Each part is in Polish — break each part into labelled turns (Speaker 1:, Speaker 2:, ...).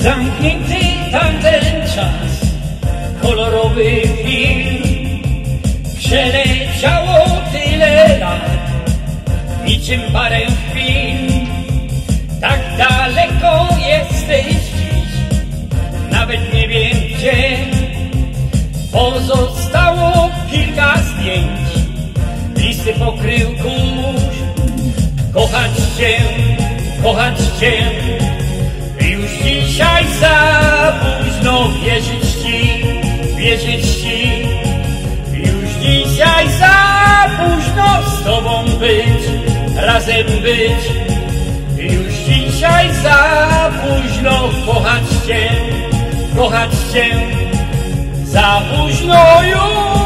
Speaker 1: Zamknięty tamten czas, kolorowy film. Przeleciało tyle lat, niczym parę chwil. Tak daleko jesteś dziś, nawet nie wiem gdzie. Pozostało kilka zdjęć, listy pokrył kurz. Kochać cię, kochać cię, z tobą być, razem być. Już dzisiaj za późno kochać cię, kochać cię. Za późno już.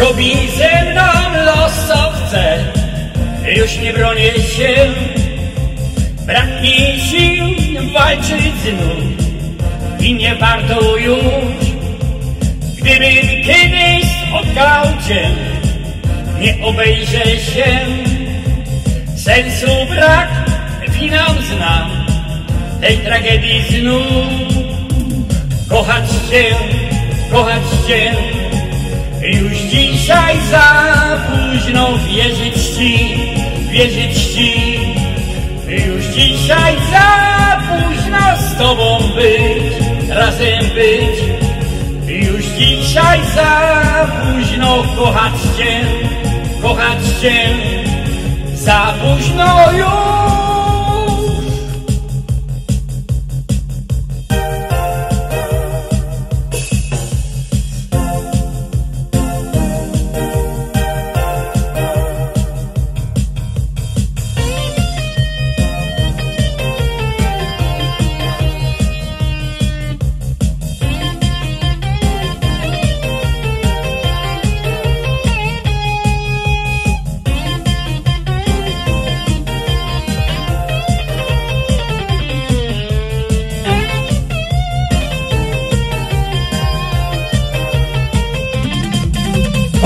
Speaker 1: Robi ze mną los co chce, już nie bronię się. Brak mi sił walczyć znów i nie warto już. Gdybym kiedyś spotkał cię, nie obejrzę się. Sensu brak, finał znam tej tragedii znów. Kochać cię, kochać cię, już dzisiaj za późno wierzyć ci, wierzyć ci. Już dzisiaj za późno z tobą być, razem być. Już dzisiaj za późno kochać cię, kochać cię. Za późno już.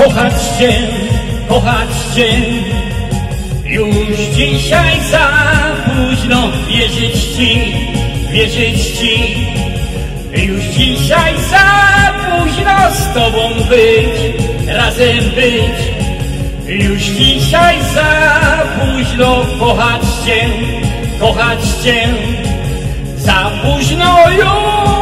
Speaker 1: Kochać cię, kochać cię, już dzisiaj za późno wierzyć ci, wierzyć ci. Już dzisiaj za późno z tobą być, razem być. Już dzisiaj za późno kochać cię, kochać cię. Za późno już.